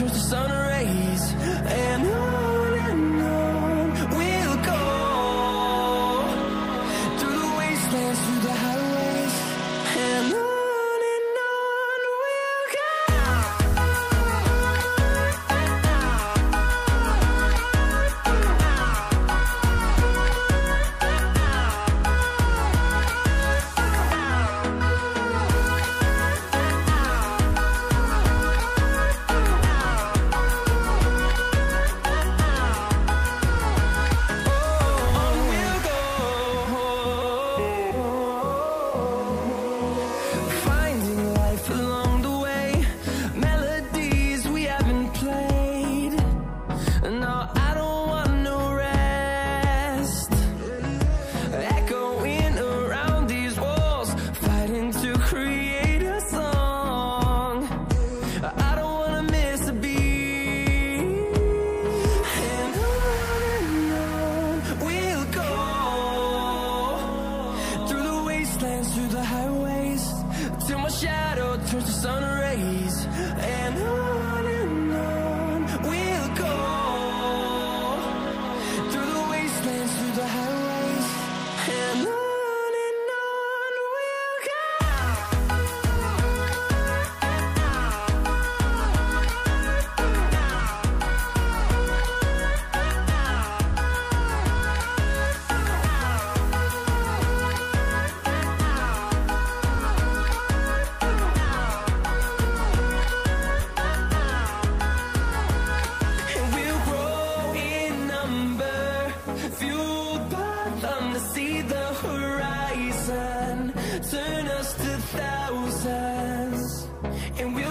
towards the sunrise sun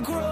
grow.